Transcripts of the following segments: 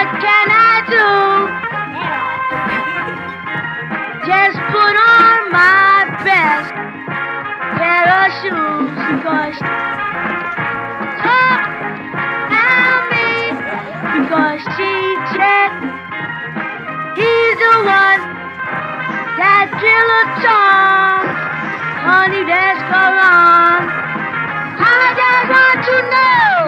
can I do? Just put on my best pair of shoes because talk me because she he's the one that a tongue. Honey, that's go on. I just want to know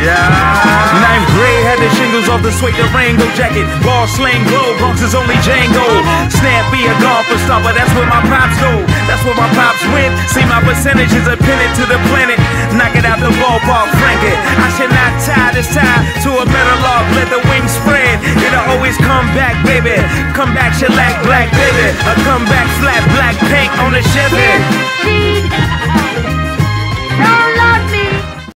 Ninth grade had the shingles off the suede Durango jacket. Ball sling glow, Bronx is only Django. Uh-huh. Snappy a golfer star, but that's where my pops go. That's where my pops went. See my percentages are pinned to the planet. Knock it out the ballpark, frank it. I should not tie this tie to a metal log. Let the wings spread. It'll always come back, baby. Come back, shellac, black, baby. A come back, flat, black paint on the Chevy.